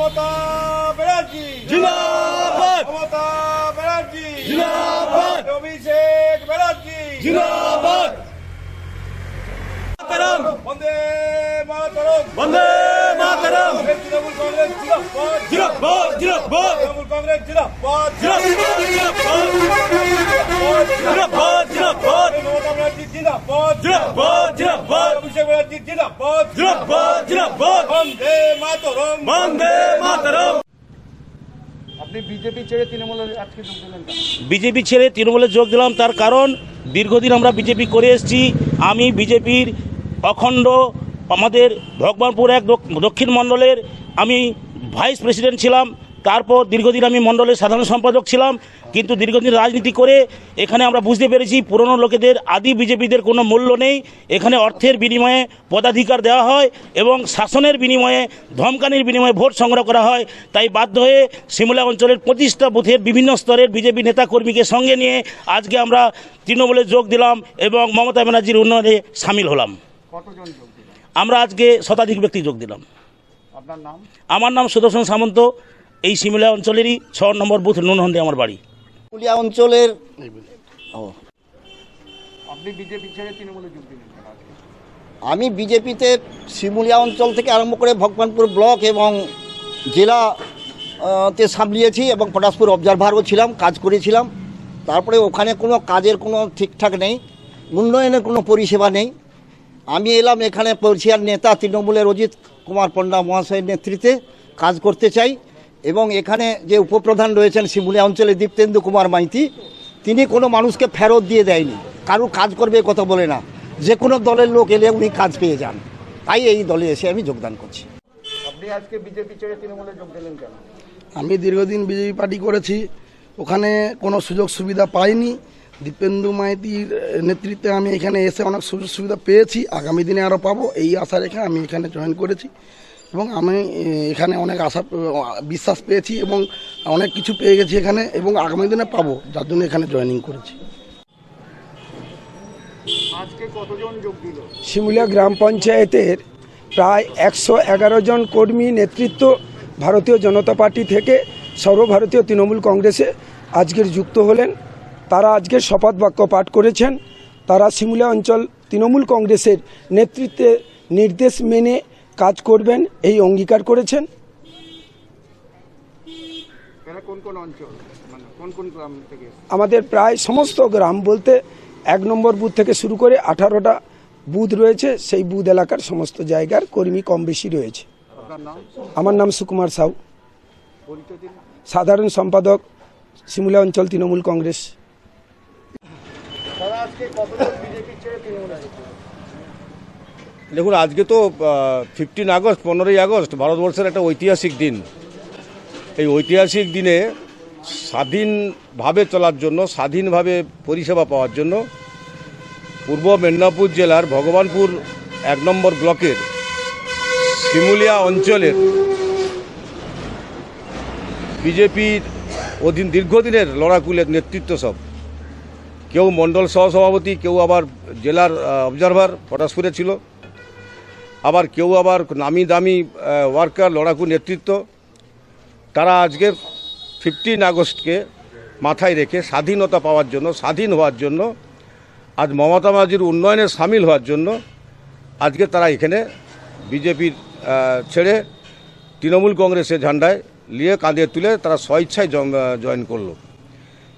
মমতা ব্যানার্জি জিন্দাবাদ মমতা ব্যানার্জি জিন্দাবাদ অভিষেক ব্যানার্জি জিন্দাবাদ মাতরম বন্দে মাতরম বন্দে মাতরম তৃণমূল কংগ্রেস জিন্দাবাদ জিন্দাবাদ জিন্দাবাদ তৃণমূল কংগ্রেস জিন্দাবাদ জিন্দাবাদ জিন্দাবাদ মমতা ব্যানার্জি জিন্দাবাদ জিন্দাবাদ জিন্দাবাদ অভিষেক ব্যানার্জি জিন্দাবাদ জিন্দাবাদ জিন্দাবাদ বন্দে মাতরম। বন্দে মাতরম। আপনি বিজেপি ছেড়ে তৃণমূলে আজকে যোগ দিলেন বিজেপি ছেড়ে তৃণমূলে যোগ দিলাম তার কারণ দীর্ঘদিন আমরা বিজেপি করে এসেছি। আমি বিজেপির অখণ্ড আমাদের ভগবানপুর এক দক্ষিণ মণ্ডলের আমি ভাইস প্রেসিডেন্ট ছিলাম। তারপর দীর্ঘদিন আমি মণ্ডলের সাধারণ সম্পাদক ছিলাম কিন্তু দীর্ঘদিন রাজনীতি করে এখানে আমরা বুঝতে পেরেছি পুরনো লোকেদের আদি বিজেপিদের কোনো মূল্য নেই। এখানে অর্থের বিনিময়ে পদাধিকার দেওয়া হয় এবং শাসনের বিনিময়ে ধমকানির বিনিময়ে ভোট সংগ্রহ করা হয়। তাই বাধ্য হয়ে শিমলা অঞ্চলের পঁচিশটা বুথের বিভিন্ন স্তরের বিজেপি নেতাকর্মীকে সঙ্গে নিয়ে আজকে আমরা তৃণমূলে যোগ দিলাম এবং মমতা ব্যানার্জির উন্নয়নে সামিল হলাম। আমরা আজকে শতাধিক ব্যক্তি যোগ দিলাম। আমার নাম সুদর্শন সামন্ত। এই সিমলা অঞ্চলেরই ছ নম্বর বুথ নুনহন্ডে আমার বাড়ি। পুরুলিয়া অঞ্চলের ও, আপনি বিজেপি ছেড়ে তৃণমূলে যোগ দিলেন আমি বিজেপিতে শিমুলিয়া অঞ্চল থেকে আরম্ভ করে ভগবানপুর ব্লক এবং জেলা তে সামলিয়েছি এবং পটাশপুর অবজারভারও ছিলাম কাজ করেছিলাম। তারপরে ওখানে কোনো কাজের কোনো ঠিকঠাক নেই উন্নয়নের কোনো পরিষেবা নেই। আমি এলাম এখানে পরিষিয়ার নেতা তৃণমূলের অজিত কুমার পণ্ডা মহাশয়ের নেতৃত্বে কাজ করতে চাই। এবং এখানে যে উপপ্রধান রয়েছেন শিমুলিয়া অঞ্চলে দীপ্তেন্দু কুমার মাইতি তিনি কোনো মানুষকে ফেরত দিয়ে দেয়নি। কারও কাজ করবে এ কথা বলে না। যে কোনো দলের লোক এলে উনি কাজ পেয়ে যান। তাই এই দলে এসে আমি যোগদান করছি। আপনি আজকে বিজেপি ছেড়ে তৃণমূলে যোগ দিলেন কেন? আমি দীর্ঘদিন বিজেপি পার্টি করেছি। ওখানে কোনো সুযোগ সুবিধা পাইনি। দীপেন্দু মাইতির নেতৃত্বে আমি এখানে এসে অনেক সুযোগ সুবিধা পেয়েছি। আগামী দিনে আরও পাবো। এই আশা রেখে আমি এখানে জয়েন করেছি। এবং আমি এখানে অনেক আশা বিশ্বাস পেয়েছি এবং অনেক কিছু পেয়ে গেছি এখানে এবং আগামী দিনে পাবো যার জন্য এখানে জয়েনিং করেছি। আজকে কতজন যোগ দিল? শিমুলিয়া গ্রাম পঞ্চায়েতের প্রায় একশো এগারো জন কর্মী নেতৃত্ব ভারতীয় জনতা পার্টি থেকে সর্বভারতীয় তৃণমূল কংগ্রেসে আজকের যুক্ত হলেন। তারা আজকে শপথ বাক্য পাঠ করেছেন। তারা শিমুলিয়া অঞ্চল তৃণমূল কংগ্রেসের নেতৃত্বে নির্দেশ মেনে কাজ করবেন এই অঙ্গীকার করেছেন। মানে? আমাদের প্রায় সমস্ত গ্রাম বলতে এক নম্বর বুথ থেকে শুরু করে আঠারোটা বুথ রয়েছে সেই বুথ এলাকার সমস্ত জায়গার কর্মী কম বেশি রয়েছে। আমার নাম সুকুমার সাউ। সাধারণ সম্পাদক শিমুলিয়া অঞ্চল তৃণমূল কংগ্রেস তারা আজকে কতজন বিজেপি ছেড়ে তৃণমূলে যোগ দিল? দেখুন, আজকে তো ফিফটিন আগস্ট, পনেরোই আগস্ট ভারতবর্ষের একটা ঐতিহাসিক দিন। এই ঐতিহাসিক দিনে স্বাধীনভাবে চলার জন্য, স্বাধীনভাবে পরিষেবা পাওয়ার জন্য পূর্ব মেদিনীপুর জেলার ভগবানপুর এক নম্বর ব্লকের শিমুলিয়া অঞ্চলের বিজেপির অধীন দীর্ঘদিনের লড়াকুলের নেতৃত্ব সব। কেউ মণ্ডল সহসভাপতি, কেউ আবার জেলার অবজারভার পটাশপুরে ছিল। আবার কেউ আবার নামি দামি ওয়ার্কার, লড়াকু নেতৃত্ব, তারা আজকে ফিফটিন আগস্টকে মাথায় রেখে স্বাধীনতা পাওয়ার জন্য, স্বাধীন হওয়ার জন্য, আজ মমতা ব্যানার্জির উন্নয়নে সামিল হওয়ার জন্য আজকে তারা এখানে বিজেপির ছেড়ে তৃণমূল কংগ্রেসের ঝান্ডায় নিয়ে কাঁধে তুলে তারা স্বইচ্ছায় জয়েন করল।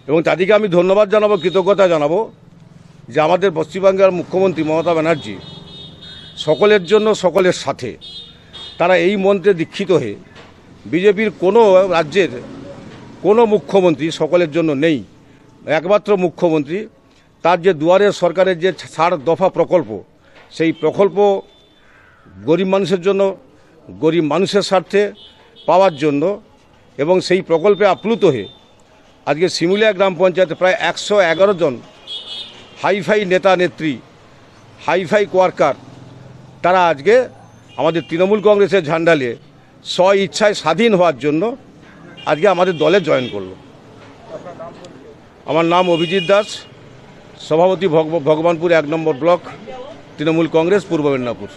এবং তাদেরকে আমি ধন্যবাদ জানাব, কৃতজ্ঞতা জানাব যে আমাদের পশ্চিমবঙ্গের মুখ্যমন্ত্রী মমতা ব্যানার্জি সকলের জন্য, সকলের সাথে। তারা এই মন্ত্রে দীক্ষিত হয়ে, বিজেপির কোনো রাজ্যের কোনো মুখ্যমন্ত্রী সকলের জন্য নেই। একমাত্র মুখ্যমন্ত্রী, তার যে দুয়ারের সরকারের যে ষাট দফা প্রকল্প, সেই প্রকল্প গরিব মানুষের জন্য, গরিব মানুষের স্বার্থে পাওয়ার জন্য এবং সেই প্রকল্পে আপ্লুত হয়ে, আজকে শিমুলিয়া গ্রাম পঞ্চায়েতে প্রায় একশো এগারো জন হাইফাই নেতা নেত্রী, হাইফাই কোয়ার্কার তারা আজকে আমাদের তৃণমূল কংগ্রেসের ঝান্ডা নিয়ে স্ব ইচ্ছায় স্বাধীন হওয়ার জন্য আজকে আমাদের দলে জয়েন করল। আমার নাম অভিজিৎ দাস, সভাপতি ভগ- ভগবানপুর এক নম্বর ব্লক, তৃণমূল কংগ্রেস, পূর্ব মেদিনীপুর।